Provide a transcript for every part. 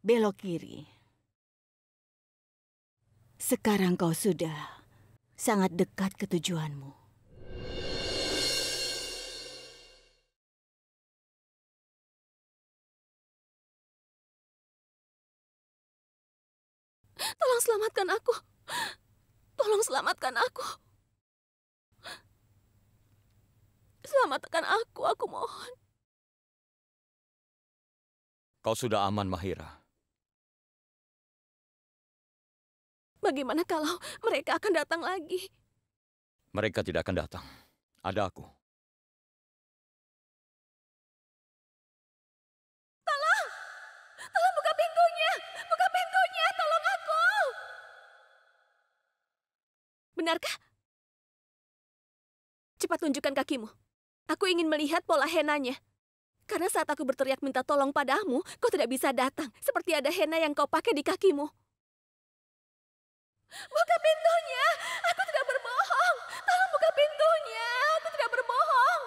belok kiri. Sekarang kau sudah sangat dekat ke tujuanmu. Tolong selamatkan aku. Tolong selamatkan aku. Selamatkan aku, aku mohon. Kau sudah aman, Mahira. Bagaimana kalau mereka akan datang lagi? Mereka tidak akan datang. Ada aku. Tolong! Tolong buka pintunya! Buka pintunya! Tolong aku! Benarkah? Cepat tunjukkan kakimu. Aku ingin melihat pola henanya. Karena saat aku berteriak minta tolong padamu, kau tidak bisa datang, seperti ada henna yang kau pakai di kakimu. Buka pintunya! Aku tidak berbohong! Tolong buka pintunya! Aku tidak berbohong!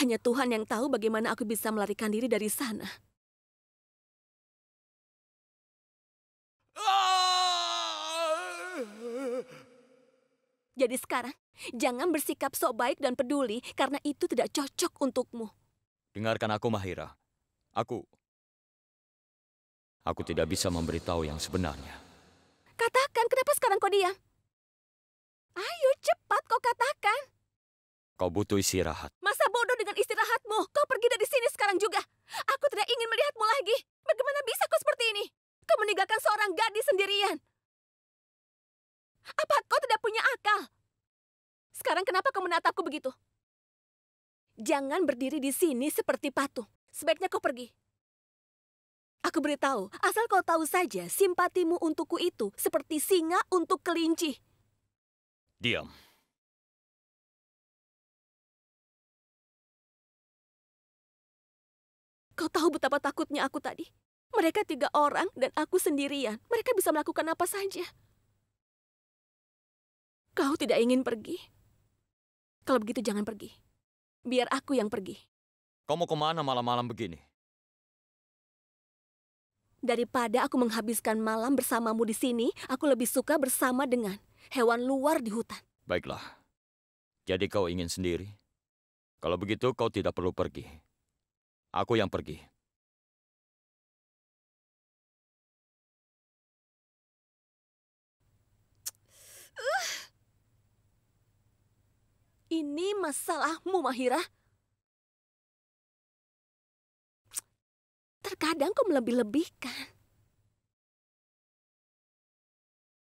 Hanya Tuhan yang tahu bagaimana aku bisa melarikan diri dari sana. Jadi sekarang, jangan bersikap sok baik dan peduli karena itu tidak cocok untukmu. Dengarkan aku, Mahira. Aku... Aku tidak bisa memberitahu yang sebenarnya. Katakan, kenapa sekarang kau diam? Ayo, cepat kau katakan. Kau butuh istirahat. Masa bodoh dengan istirahatmu? Kau pergi dari sini sekarang juga. Aku tidak ingin melihatmu lagi. Bagaimana bisa kau seperti ini? Kau meninggalkan seorang gadis sendirian. Apa kau tidak punya akal? Sekarang kenapa kau menatapku begitu? Jangan berdiri di sini seperti patung. Sebaiknya kau pergi. Aku beritahu, asal kau tahu saja simpatimu untukku itu seperti singa untuk kelinci. Diam. Kau tahu betapa takutnya aku tadi? Mereka tiga orang dan aku sendirian. Mereka bisa melakukan apa saja. Kau tidak ingin pergi? Kalau begitu jangan pergi. Biar aku yang pergi. Kau mau ke mana malam-malam begini? Daripada aku menghabiskan malam bersamamu di sini, aku lebih suka bersama dengan hewan luar di hutan. Baiklah. Jadi kau ingin sendiri? Kalau begitu kau tidak perlu pergi. Aku yang pergi. Ini masalahmu, Mahira. Terkadang kau melebih-lebihkan.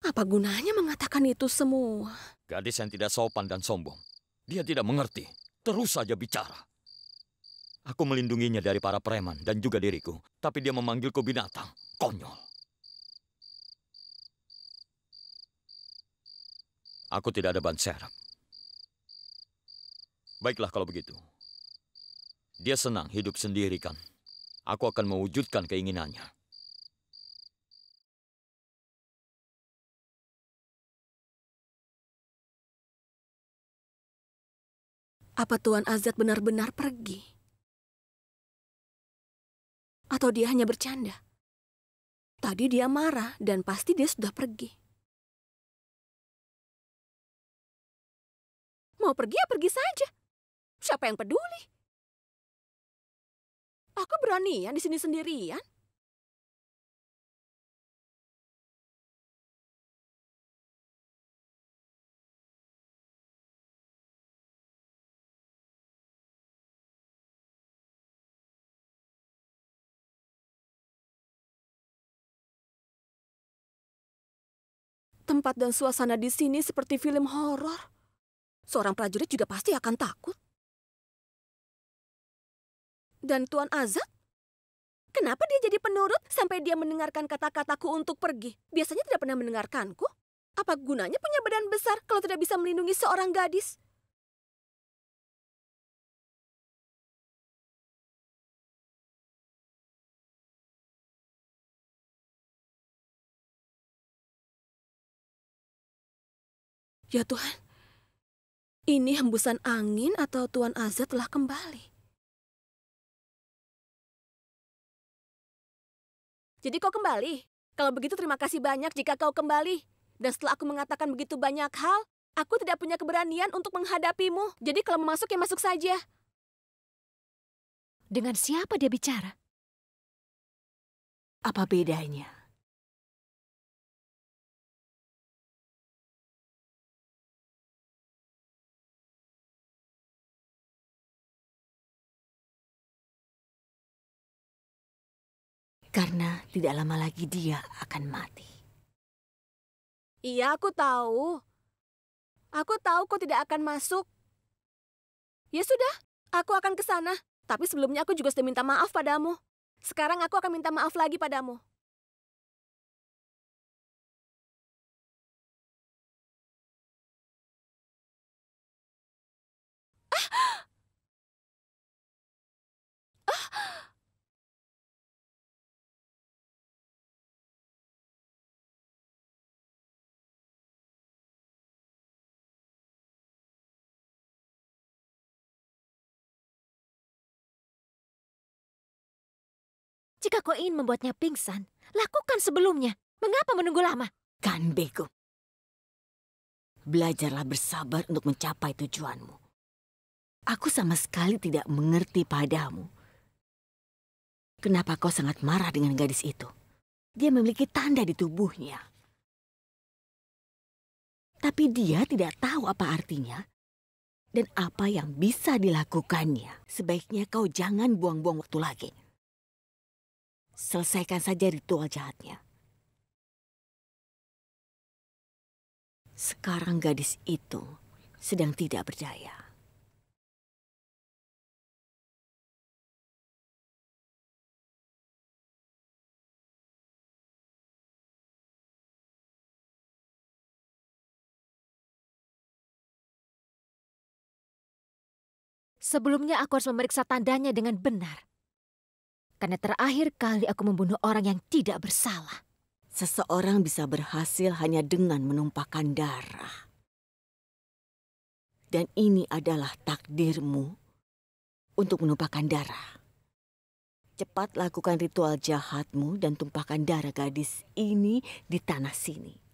Apa gunanya mengatakan itu semua? Gadis yang tidak sopan dan sombong. Dia tidak mengerti. Terus saja bicara. Aku melindunginya dari para preman dan juga diriku. Tapi dia memanggilku binatang. Konyol. Aku tidak ada ban serep. Baiklah kalau begitu. Dia senang hidup sendiri kan. Aku akan mewujudkan keinginannya. Apa Tuan Azad benar-benar pergi? Atau dia hanya bercanda? Tadi dia marah dan pasti dia sudah pergi. Mau pergi ya pergi saja. Siapa yang peduli? Aku berani ya di sini sendirian. Tempat dan suasana di sini seperti film horor. Seorang prajurit juga pasti akan takut. Dan Tuan Azad? Kenapa dia jadi penurut sampai dia mendengarkan kata-kataku untuk pergi? Biasanya tidak pernah mendengarkanku. Apa gunanya punya badan besar kalau tidak bisa melindungi seorang gadis? Ya Tuhan, ini hembusan angin atau Tuan Azad telah kembali? Jadi kau kembali? Kalau begitu terima kasih banyak jika kau kembali. Dan setelah aku mengatakan begitu banyak hal, aku tidak punya keberanian untuk menghadapimu. Jadi kalau mau masuk ya masuk saja. Dengan siapa dia bicara? Apa bedanya? Karena tidak lama lagi dia akan mati. Iya, aku tahu. Aku tahu kau tidak akan masuk. Ya sudah, aku akan ke sana. Tapi sebelumnya aku juga sudah minta maaf padamu. Sekarang aku akan minta maaf lagi padamu. Jika kau ingin membuatnya pingsan, lakukan sebelumnya. Mengapa menunggu lama? Kan Begum. Belajarlah bersabar untuk mencapai tujuanmu. Aku sama sekali tidak mengerti padamu. Kenapa kau sangat marah dengan gadis itu? Dia memiliki tanda di tubuhnya. Tapi dia tidak tahu apa artinya dan apa yang bisa dilakukannya. Sebaiknya kau jangan buang-buang waktu lagi. Selesaikan saja ritual jahatnya. Sekarang gadis itu sedang tidak berdaya. Sebelumnya aku harus memeriksa tandanya dengan benar. Karena terakhir kali aku membunuh orang yang tidak bersalah. Seseorang bisa berhasil hanya dengan menumpahkan darah. Dan ini adalah takdirmu untuk menumpahkan darah. Cepat lakukan ritual jahatmu dan tumpahkan darah gadis ini di tanah sini.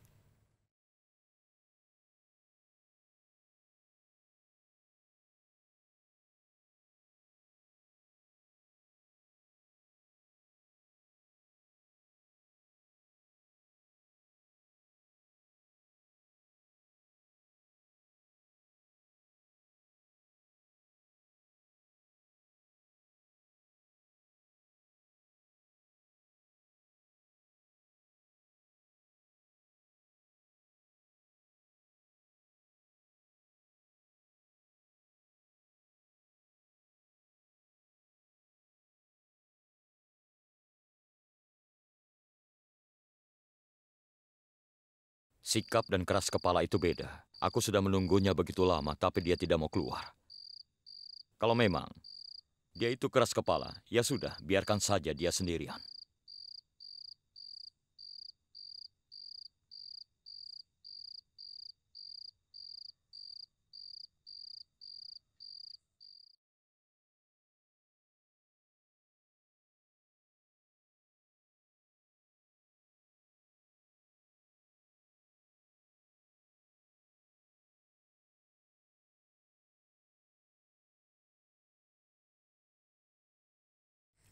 Sikap dan keras kepala itu beda. Aku sudah menunggunya begitu lama, tapi dia tidak mau keluar. Kalau memang dia itu keras kepala, ya sudah, biarkan saja dia sendirian.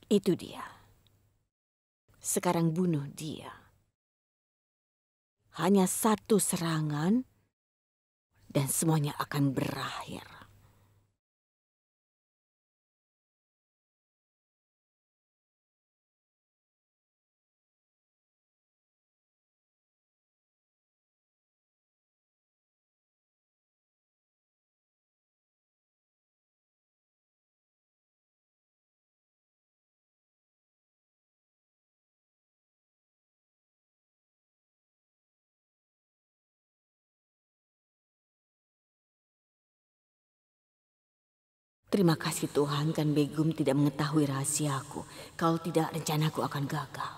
Itu dia. Sekarang bunuh dia. Hanya satu serangan dan semuanya akan berakhir. Terima kasih Tuhan kan Begum tidak mengetahui rahasiaku. Kalau tidak rencanaku akan gagal.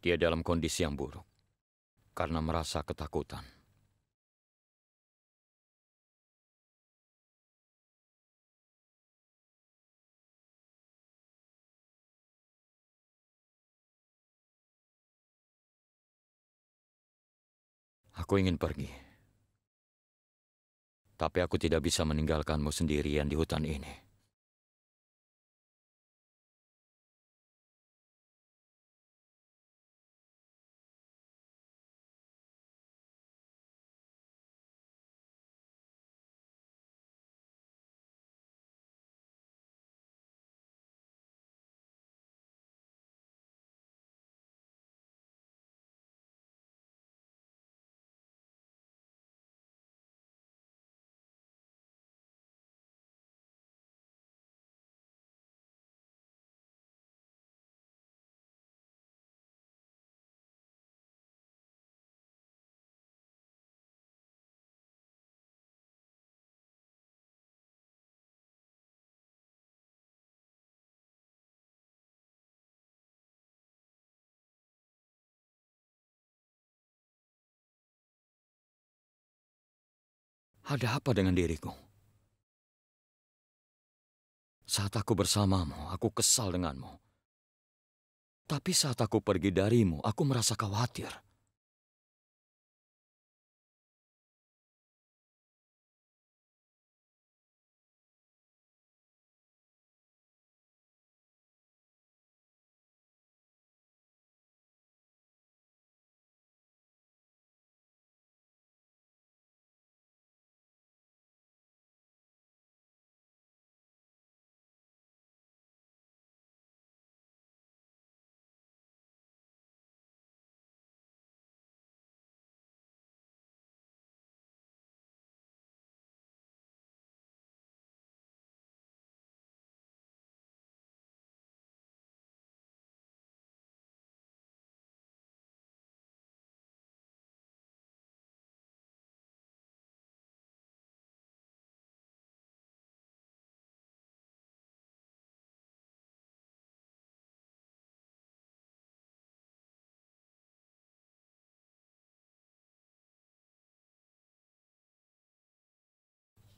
Dia dalam kondisi yang buruk karena merasa ketakutan. Aku ingin pergi. Tapi aku tidak bisa meninggalkanmu sendirian di hutan ini. Ada apa dengan diriku? Saat aku bersamamu, aku kesal denganmu. Tapi saat aku pergi darimu, aku merasa khawatir.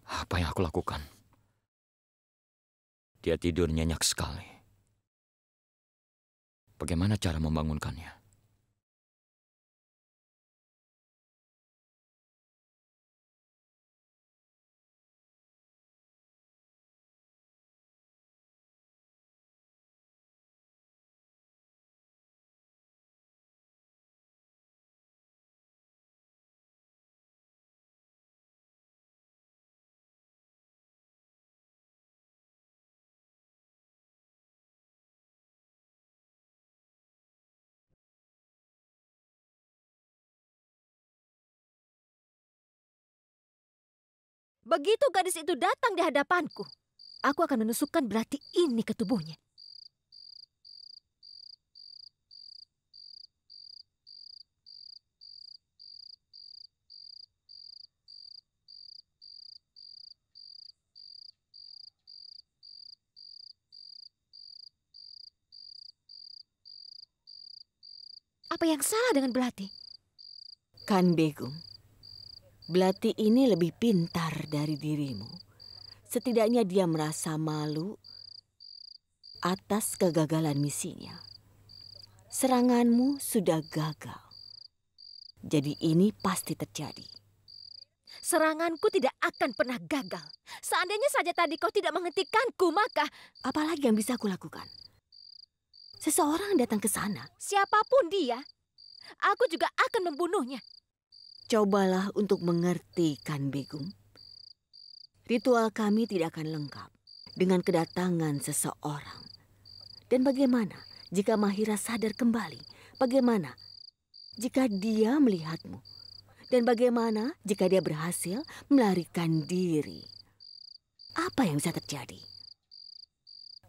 Apa yang aku lakukan? Dia tidur nyenyak sekali. Bagaimana cara membangunkannya? Begitu gadis itu datang di hadapanku, aku akan menusukkan belati ini ke tubuhnya. Apa yang salah dengan belati? Kan Begum, Belati ini lebih pintar dari dirimu. Setidaknya dia merasa malu atas kegagalan misinya. Seranganmu sudah gagal. Jadi ini pasti terjadi. Seranganku tidak akan pernah gagal. Seandainya saja tadi kau tidak menghentikanku, maka... Apalagi yang bisa aku lakukan? Seseorang datang ke sana. Siapa pun dia, aku juga akan membunuhnya. Cobalah untuk mengerti, Kan Begum. Ritual kami tidak akan lengkap dengan kedatangan seseorang. Dan bagaimana jika Mahira sadar kembali? Bagaimana jika dia melihatmu? Dan bagaimana jika dia berhasil melarikan diri? Apa yang bisa terjadi?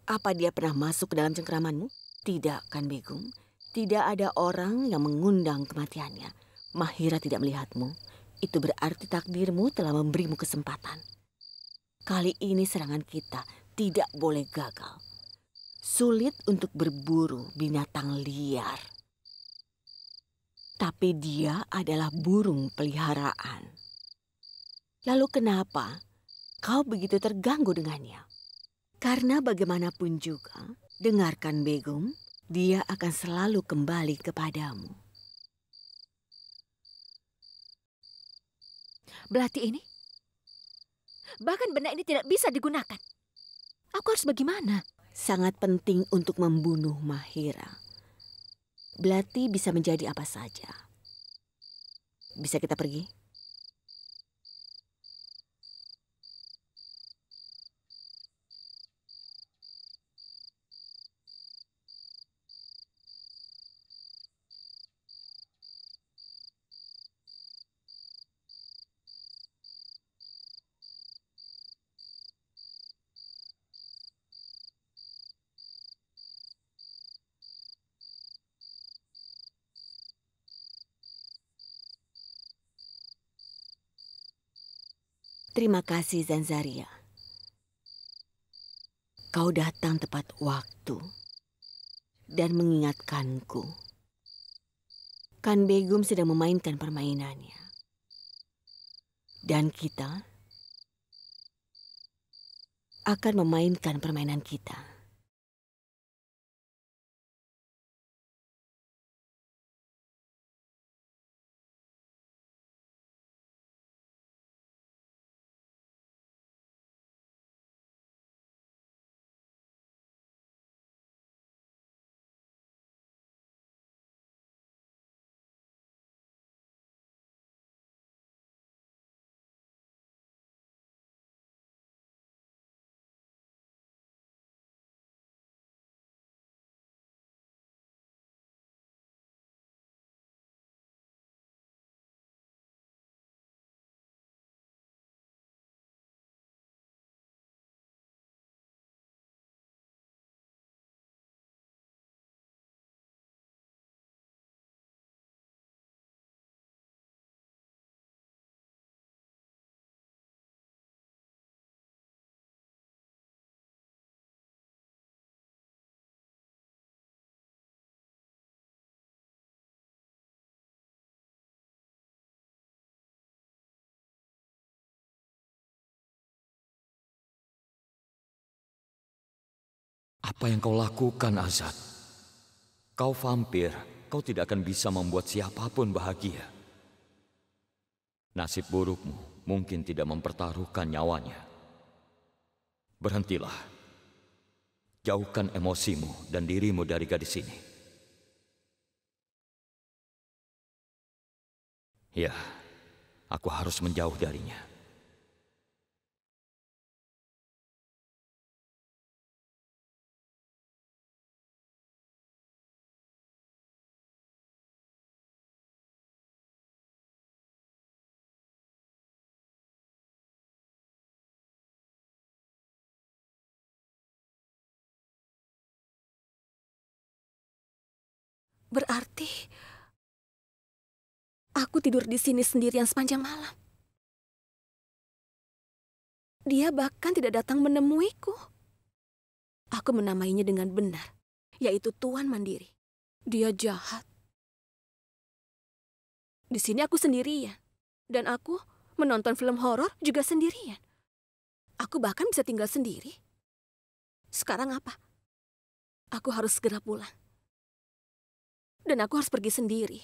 Apa dia pernah masuk ke dalam cengkeramanmu? Tidak, Kan Begum. Tidak ada orang yang mengundang kematiannya. Mahira tidak melihatmu, itu berarti takdirmu telah memberimu kesempatan. Kali ini serangan kita tidak boleh gagal. Sulit untuk berburu binatang liar. Tapi dia adalah burung peliharaan. Lalu kenapa kau begitu terganggu dengannya? Karena bagaimanapun juga, dengarkan Begum, dia akan selalu kembali kepadamu. Belati ini? Bahkan benda ini tidak bisa digunakan. Aku harus bagaimana? Sangat penting untuk membunuh Mahira. Belati bisa menjadi apa saja. Bisa kita pergi? Terima kasih Zanzaria. Kau datang tepat waktu dan mengingatkanku. Kan Begum sedang memainkan permainannya. Dan kita akan memainkan permainan kita. Apa yang kau lakukan, Azad? Kau vampir, kau tidak akan bisa membuat siapa pun bahagia. Nasib burukmu mungkin tidak mempertaruhkan nyawanya. Berhentilah. Jauhkan emosimu dan dirimu dari gadis ini. Ya, aku harus menjauh darinya. Berarti aku tidur di sini sendirian sepanjang malam. Dia bahkan tidak datang menemuiku. Aku menamainya dengan benar, yaitu Tuan Mandiri. Dia jahat. Di sini aku sendirian, dan aku menonton film horor juga sendirian. Aku bahkan bisa tinggal sendiri. Sekarang apa? Aku harus segera pulang dan aku harus pergi sendiri.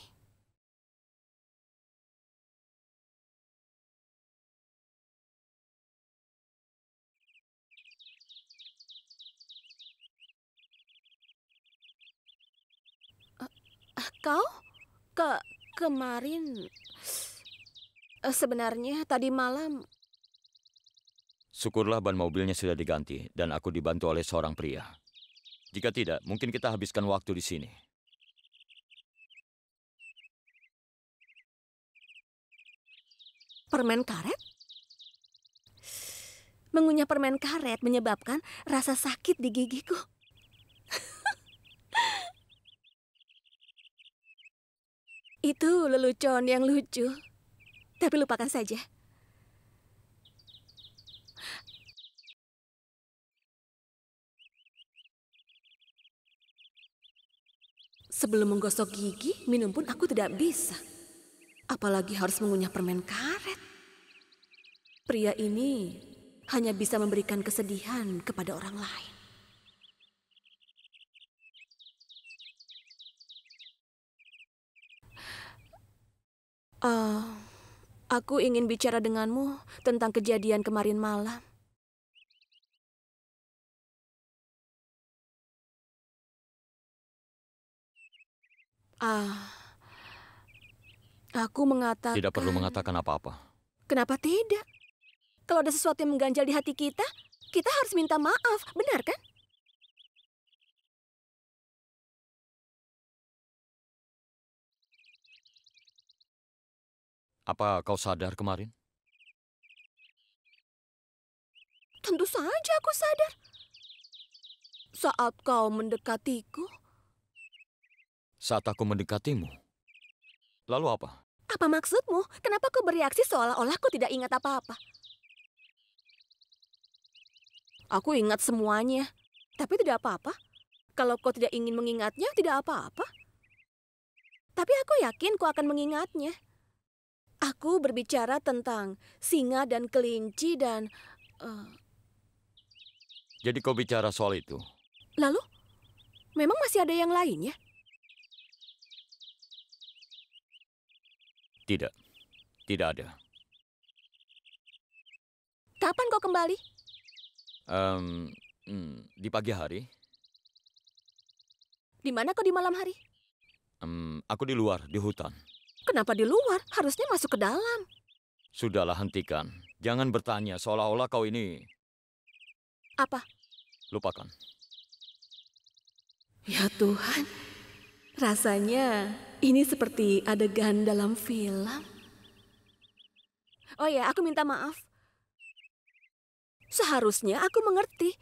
Uh, kau ke kemarin uh, sebenarnya tadi malam Syukurlah ban mobilnya sudah diganti dan aku dibantu oleh seorang pria. Jika tidak, mungkin kita habiskan waktu di sini. Permen karet? Mengunyah permen karet menyebabkan rasa sakit di gigiku. Itu lelucon yang lucu. Tapi lupakan saja. Sebelum menggosok gigi, minum pun aku tidak bisa. Apalagi harus mengunyah permen karet. Pria ini hanya bisa memberikan kesedihan kepada orang lain. Uh, aku ingin bicara denganmu tentang kejadian kemarin malam. Ah, aku mengatakan. Tidak perlu mengatakan apa-apa. Kenapa tidak? Kalau ada sesuatu yang mengganjal di hati kita, kita harus minta maaf, benar kan? Apa kau sadar kemarin? Tentu saja aku sadar. Saat kau mendekatiku. Saat aku mendekatimu? Lalu apa? Apa maksudmu? Kenapa kau bereaksi seolah-olah kau tidak ingat apa-apa? Aku ingat semuanya, tapi tidak apa-apa. Kalau kau tidak ingin mengingatnya, tidak apa-apa. Tapi aku yakin kau akan mengingatnya. Aku berbicara tentang singa dan kelinci dan... Uh... Jadi kau bicara soal itu? Lalu? Memang masih ada yang lainnya? Tidak. Tidak ada. Kapan kau kembali? Um, hmm, di pagi hari. Di mana kau di malam hari? Um, aku di luar, di hutan. Kenapa di luar? Harusnya masuk ke dalam. Sudahlah, hentikan. Jangan bertanya seolah-olah kau ini... Apa? Lupakan. Ya Tuhan, rasanya ini seperti adegan dalam film. Oh ya, aku minta maaf. Seharusnya aku mengerti.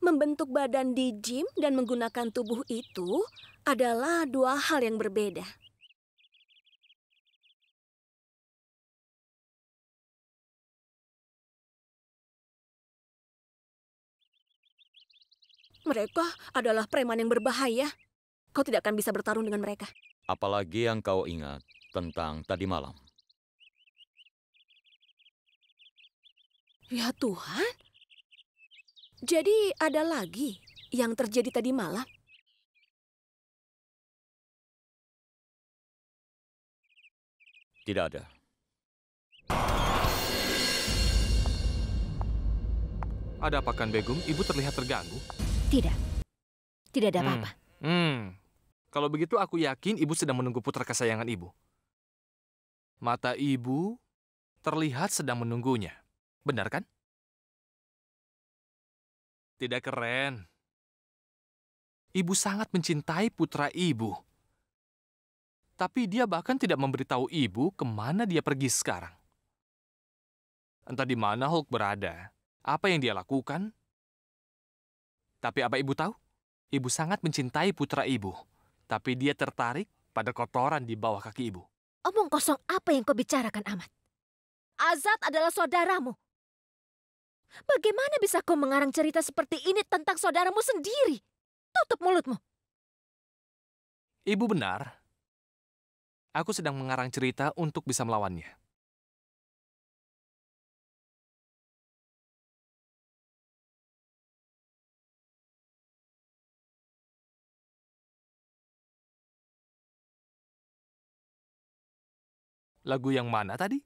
Membentuk badan di gym dan menggunakan tubuh itu adalah dua hal yang berbeda. Mereka adalah preman yang berbahaya. Kau tidak akan bisa bertarung dengan mereka. Apalagi yang kau ingat tentang tadi malam. Ya Tuhan. Jadi ada lagi yang terjadi tadi malam? Tidak ada. Ada apa kan, Begum? Ibu terlihat terganggu. Tidak. Tidak ada apa-apa. Hmm. hmm. Kalau begitu aku yakin ibu sedang menunggu putra kesayangan ibu. Mata ibu terlihat sedang menunggunya. Benar kan? Tidak keren. Ibu sangat mencintai putra ibu. Tapi dia bahkan tidak memberitahu ibu ke mana dia pergi sekarang. Entah di mana Hulk berada, apa yang dia lakukan, tapi apa ibu tahu? Ibu sangat mencintai putra ibu. Tapi dia tertarik pada kotoran di bawah kaki ibu. Omong kosong apa yang kau bicarakan, Amat? Azat adalah saudaramu. Bagaimana bisa kau mengarang cerita seperti ini tentang saudaramu sendiri? Tutup mulutmu. Ibu benar. Aku sedang mengarang cerita untuk bisa melawannya. Lagu yang mana tadi?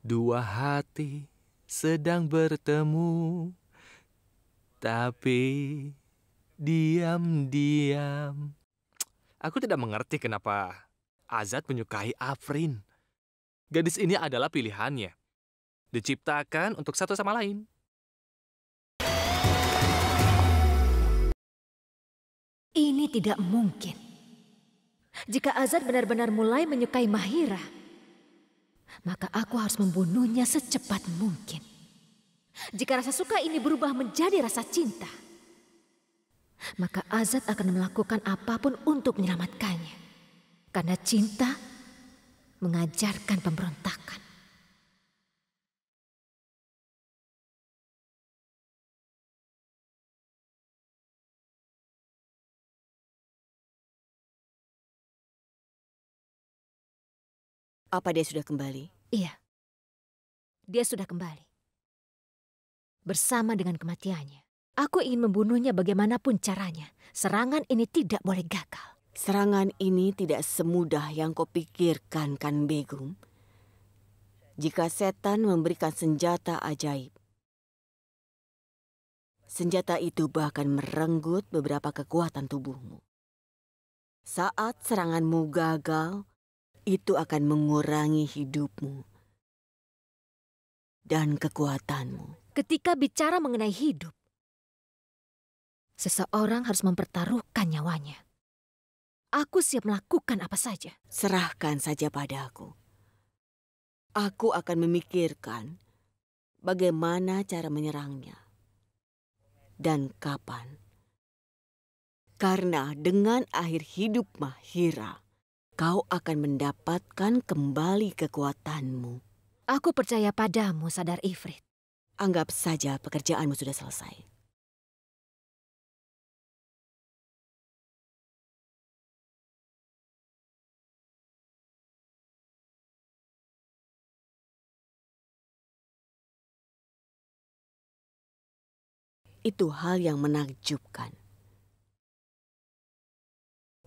Dua hati sedang bertemu, tapi diam-diam. Aku tidak mengerti kenapa Azad menyukai Afrin. Gadis ini adalah pilihannya. Diciptakan untuk satu sama lain. Ini tidak mungkin. Jika Azad benar-benar mulai menyukai Mahira, maka aku harus membunuhnya secepat mungkin. Jika rasa suka ini berubah menjadi rasa cinta, maka Azad akan melakukan apa pun untuk menyelamatkannya. Karena cinta mengajarkan pemberontakan. Apa dia sudah kembali? Iya. Dia sudah kembali. Bersama dengan kematiannya. Aku ingin membunuhnya bagaimanapun caranya. Serangan ini tidak boleh gagal. Serangan ini tidak semudah yang kau pikirkan, kan Begum? Jika setan memberikan senjata ajaib, senjata itu bahkan merenggut beberapa kekuatan tubuhmu. Saat seranganmu gagal, itu akan mengurangi hidupmu dan kekuatanmu. Ketika bicara mengenai hidup, seseorang harus mempertaruhkan nyawanya. Aku siap melakukan apa saja. Serahkan saja padaku. Aku akan memikirkan bagaimana cara menyerangnya dan kapan. Karena dengan akhir hidup Mahira, kau akan mendapatkan kembali kekuatanmu. Aku percaya padamu, Sadar Ifrit. Anggap saja pekerjaanmu sudah selesai. Itu hal yang menakjubkan.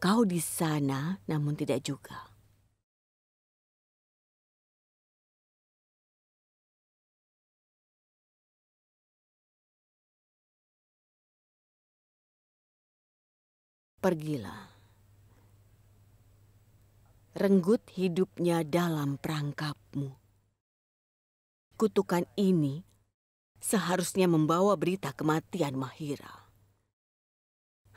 Kau di sana, namun tidak juga. Pergilah. Renggut hidupnya dalam perangkapmu. Kutukan ini seharusnya membawa berita kematian Mahira.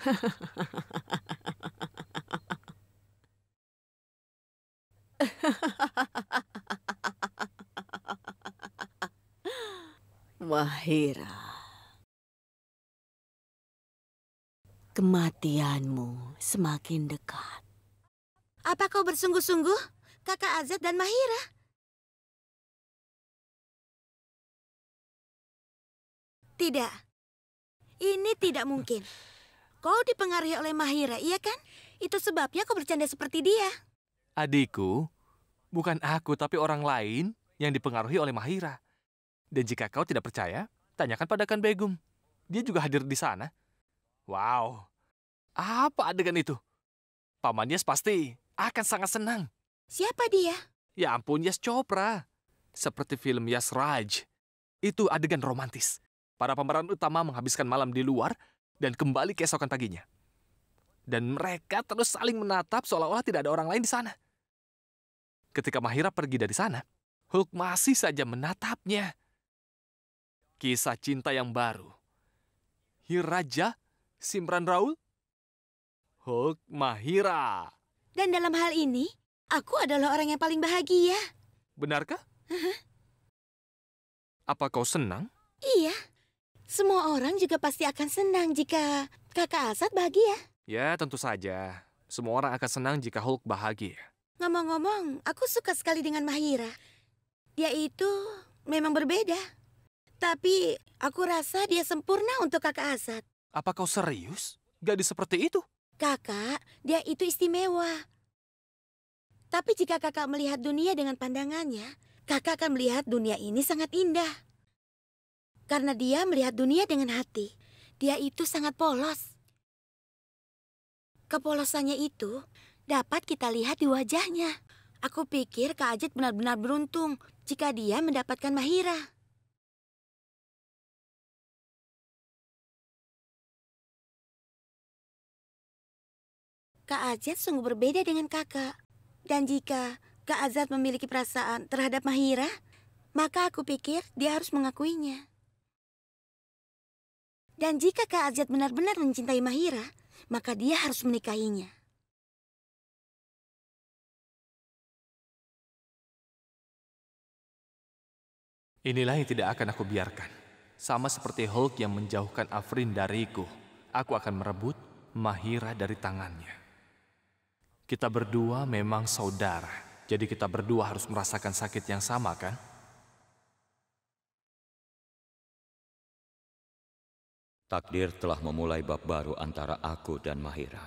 Mahira. Kematianmu semakin dekat. Apa kau bersungguh-sungguh, kakak Azad dan Mahira? Tidak. Ini tidak mungkin. Kau dipengaruhi oleh Mahira, iya kan? Itu sebabnya kau bercanda seperti dia. Adikku, bukan aku tapi orang lain yang dipengaruhi oleh Mahira. Dan jika kau tidak percaya, tanyakan pada Kan Begum. Dia juga hadir di sana. Wow, apa adegan itu? Paman Yes pasti akan sangat senang. Siapa dia? Ya ampun, Yes Chopra. Seperti film Yas Raj. Itu adegan romantis. Para pemeran utama menghabiskan malam di luar dan kembali keesokan paginya. Dan mereka terus saling menatap seolah-olah tidak ada orang lain di sana. Ketika Mahira pergi dari sana, Hulk masih saja menatapnya. Kisah cinta yang baru. Hiraja, Simran Raul, Hulk Mahira. Dan dalam hal ini, aku adalah orang yang paling bahagia. Benarkah? Apa kau senang? Iya. Semua orang juga pasti akan senang jika kakak Asad bahagia. Ya, tentu saja. Semua orang akan senang jika Hulk bahagia. Ngomong-ngomong, aku suka sekali dengan Mahira. Dia itu memang berbeda. Tapi aku rasa dia sempurna untuk kakak Asad. Apa kau serius? Gadis seperti itu? Kakak, dia itu istimewa. Tapi jika kakak melihat dunia dengan pandangannya, kakak akan melihat dunia ini sangat indah. Karena dia melihat dunia dengan hati. Dia itu sangat polos. Kepolosannya itu dapat kita lihat di wajahnya. Aku pikir Kak Ajit benar-benar beruntung jika dia mendapatkan Mahira. Kak Ajat sungguh berbeda dengan kakak. Dan jika Kak Azat memiliki perasaan terhadap Mahira, maka aku pikir dia harus mengakuinya. Dan jika Kak Azat benar-benar mencintai Mahira, maka dia harus menikahinya. Inilah yang tidak akan aku biarkan. Sama seperti Hulk yang menjauhkan Afrin dariku, aku akan merebut Mahira dari tangannya. Kita berdua memang saudara, jadi kita berdua harus merasakan sakit yang sama, kan? Takdir telah memulai bab baru antara aku dan Mahira.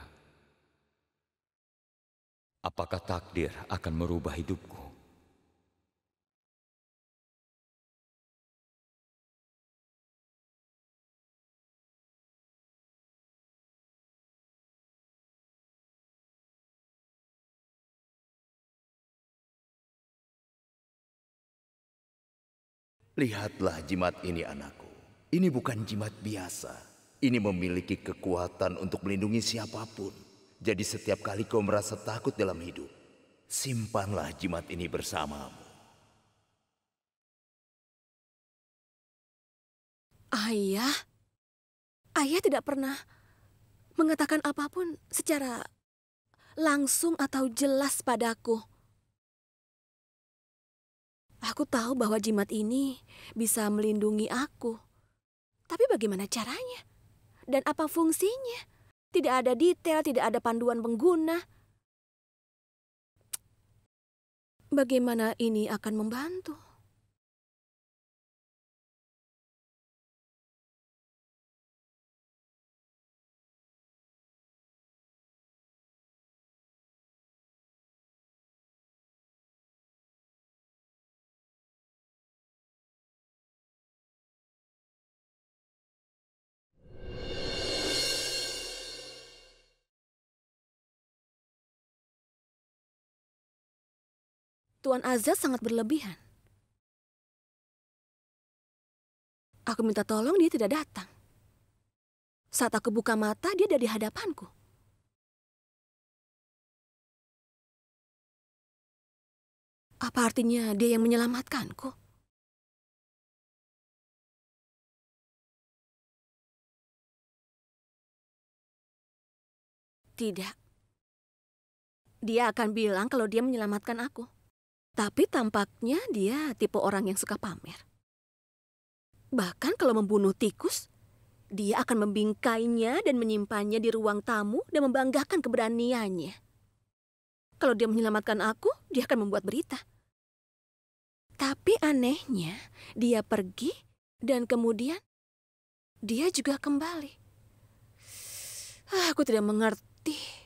Apakah takdir akan merubah hidupku? Lihatlah jimat ini anak. Ini bukan jimat biasa. Ini memiliki kekuatan untuk melindungi siapa pun. Jadi setiap kali kau merasa takut dalam hidup, simpanlah jimat ini bersamamu. Ayah, ayah tidak pernah mengatakan apa pun secara langsung atau jelas padaku. Aku tahu bahwa jimat ini bisa melindungi aku. Tapi bagaimana caranya? Dan apa fungsinya? Tidak ada detail, tidak ada panduan pengguna. Bagaimana ini akan membantu? Tuan Azad sangat berlebihan. Aku minta tolong, dia tidak datang. Saat aku buka mata, dia ada di hadapanku. Apa artinya dia yang menyelamatkanku? Tidak. Dia akan bilang kalau dia menyelamatkan aku. Tapi tampaknya dia tipe orang yang suka pamer. Bahkan kalau membunuh tikus, dia akan membingkainya dan menyimpannya di ruang tamu dan membanggakan keberaniannya. Kalau dia menyelamatkan aku, dia akan membuat berita. Tapi anehnya, dia pergi dan kemudian dia juga kembali. Ah, aku tidak mengerti.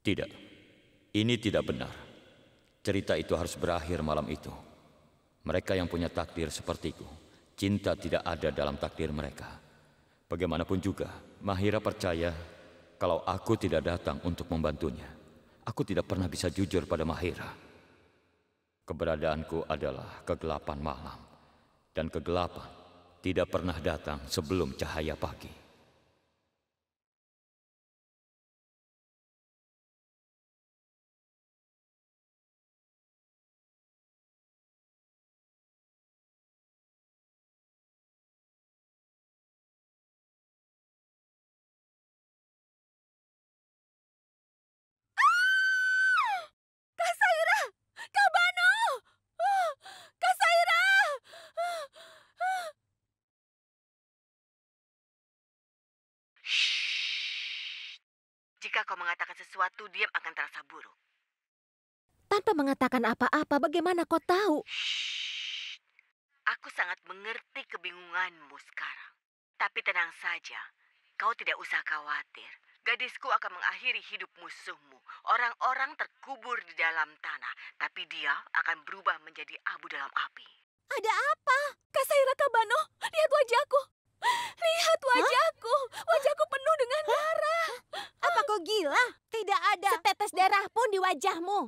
Tidak, ini tidak benar. Cerita itu harus berakhir malam itu. Mereka yang punya takdir sepertiku, cinta tidak ada dalam takdir mereka. Bagaimanapun juga, Mahira percaya kalau aku tidak datang untuk membantunya. Aku tidak pernah bisa jujur pada Mahira. Keberadaanku adalah kegelapan malam, dan kegelapan tidak pernah datang sebelum cahaya pagi. Kak Saira! Kak Bano! Ah, Kak Saira! Jika kau mengatakan sesuatu, diam akan terasa buruk. Tanpa mengatakan apa-apa, bagaimana kau tahu? Aku sangat mengerti kebingunganmu sekarang. Tapi tenang saja, kau tidak usah khawatir. Gadisku akan mengakhiri hidup musuhmu. Orang-orang terkubur di dalam tanah, tapi dia akan berubah menjadi abu dalam api. Ada apa? Kasaira Kabano, lihat wajahku. Lihat wajahku. Wajahku penuh dengan darah. Apa kau gila? Tidak ada setetes darah pun di wajahmu.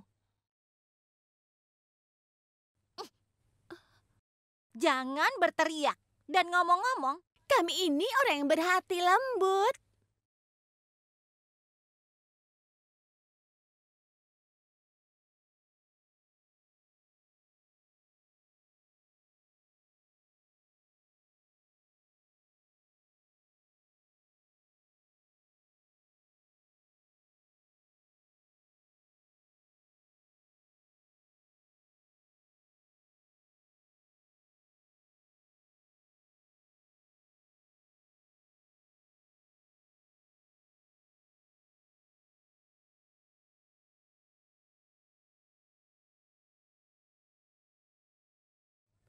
Jangan berteriak. Dan ngomong-ngomong, kami ini orang yang berhati lembut.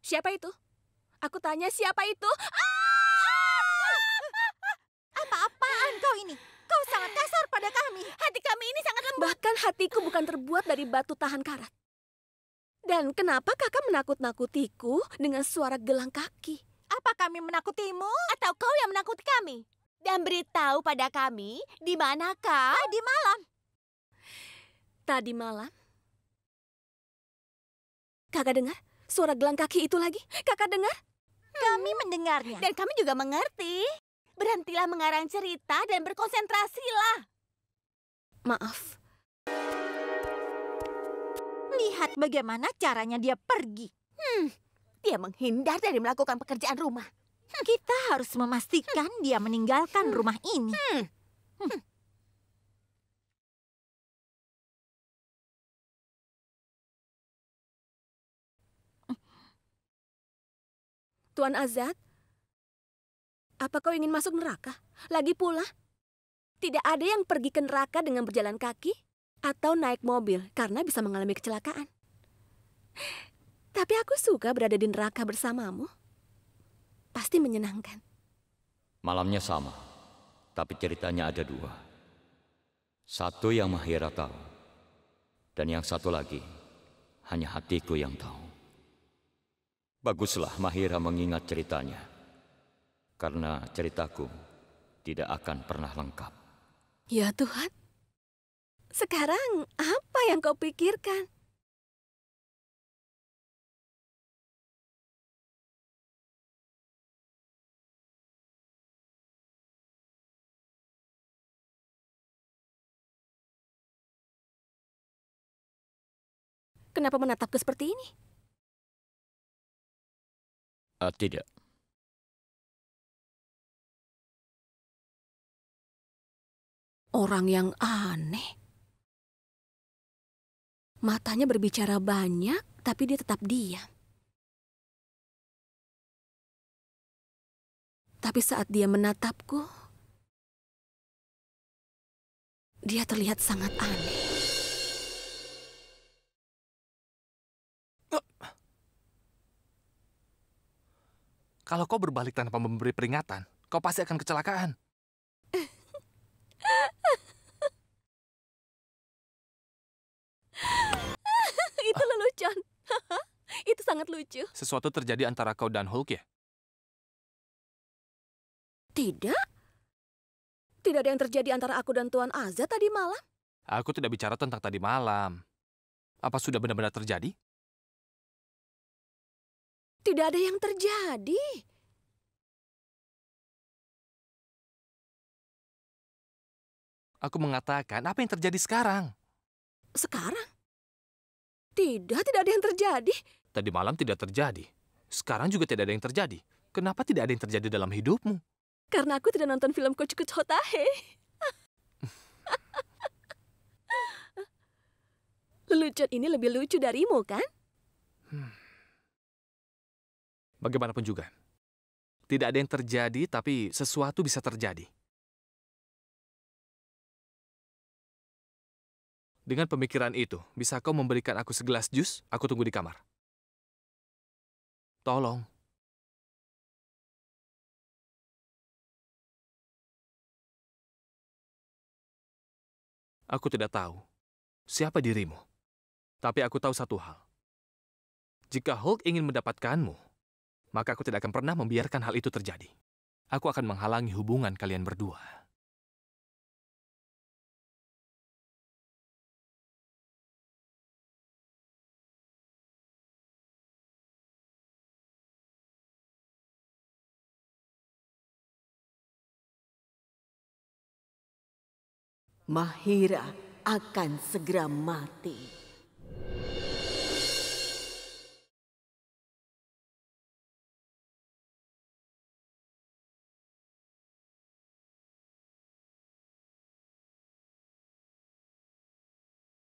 Siapa itu? Aku tanya siapa itu? Apa-apaan kau ini? Kau sangat kasar pada kami. Hati kami ini sangat lembut. Bahkan hatiku bukan terbuat dari batu tahan karat. Dan kenapa kakak menakut-nakutiku dengan suara gelang kaki? Apa kami menakutimu? Atau kau yang menakuti kami? Dan beritahu pada kami di manakah? Tadi malam. Tadi malam. Kakak dengar? Suara gelang kaki itu lagi. Kakak dengar? Kami mendengarnya. Dan kami juga mengerti. Berhentilah mengarang cerita dan berkonsentrasilah. Maaf. Lihat bagaimana caranya dia pergi. Hmm, dia menghindar dari melakukan pekerjaan rumah. Hmm. Kita harus memastikan dia meninggalkan rumah ini. Hmm. Hmm. Tuan Azad, apa kau ingin masuk neraka? Lagi pula, tidak ada yang pergi ke neraka dengan berjalan kaki atau naik mobil karena bisa mengalami kecelakaan. Tapi aku suka berada di neraka bersamamu. Pasti menyenangkan. Malamnya sama, tapi ceritanya ada dua. Satu yang Mahira tahu, dan yang satu lagi hanya hatiku yang tahu. Baguslah Mahira mengingat ceritanya, karena ceritaku tidak akan pernah lengkap. Ya Tuhan, sekarang apa yang kau pikirkan? Kenapa menatapku seperti ini? Uh, tidak. Orang yang aneh. Matanya berbicara banyak, tapi dia tetap diam. Tapi saat dia menatapku, dia terlihat sangat aneh. Kalau kau berbalik tanpa memberi peringatan, kau pasti akan kecelakaan. Itu lelucon. Itu sangat lucu. Sesuatu terjadi antara kau dan Hulk ya? Tidak. Tidak ada yang terjadi antara aku dan Tuan Azza tadi malam. Aku tidak bicara tentang tadi malam. Apa sudah benar-benar terjadi? Tidak ada yang terjadi. Aku mengatakan apa yang terjadi sekarang. Sekarang? Tidak, tidak ada yang terjadi. Tadi malam tidak terjadi. Sekarang juga tidak ada yang terjadi. Kenapa tidak ada yang terjadi dalam hidupmu? Karena aku tidak nonton film Kocuku Hotahe. Lelucon ini lebih lucu darimu, kan? Hmm. Bagaimanapun juga, tidak ada yang terjadi, tapi sesuatu bisa terjadi. Dengan pemikiran itu, bisa kau memberikan aku segelas jus? Aku tunggu di kamar. Tolong. Aku tidak tahu siapa dirimu, tapi aku tahu satu hal. Jika Hulk ingin mendapatkanmu, maka aku tidak akan pernah membiarkan hal itu terjadi. Aku akan menghalangi hubungan kalian berdua. Mahira akan segera mati.